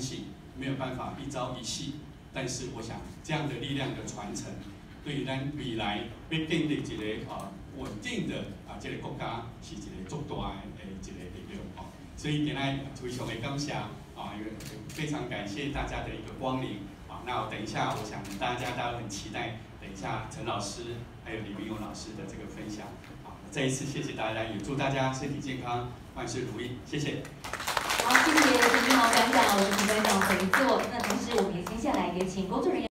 相信没有办法一朝一夕，但是我想这样的力量的传承，对于咱未来要建立一个啊稳定的啊这个国家是一个足大的一个力量哦。所以今天非常的感谢啊，一个非常感谢大家的一个光临啊。那等一下，我想大家大家很期待，等一下陈老师还有李明勇老师的这个分享啊。再一次谢谢大家，也祝大家身体健康，万事如意，谢谢。好，谢谢陈金豪馆长，我们请馆长回座。那同时，我们也接下来请工作人员。